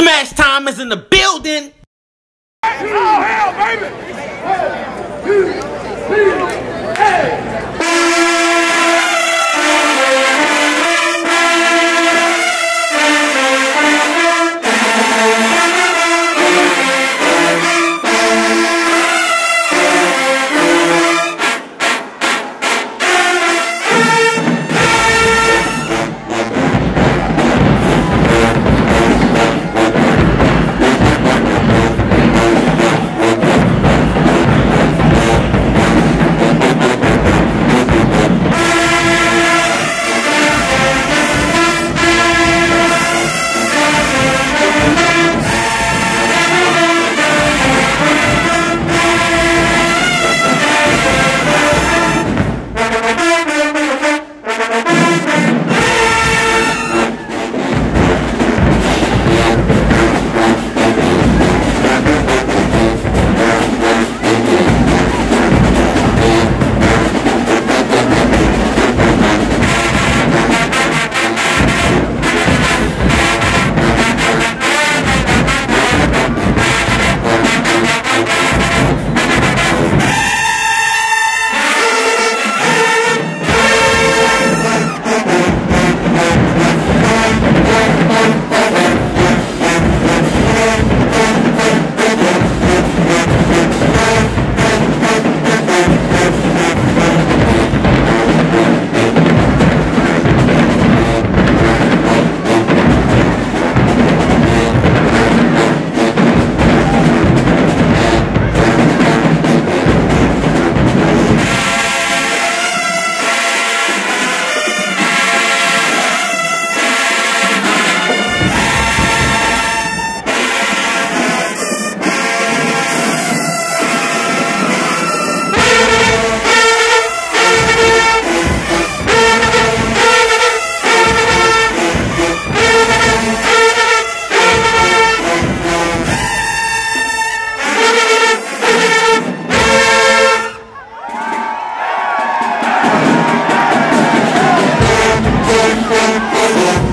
Smash time is in the building. Oh, hell, baby! Yeah.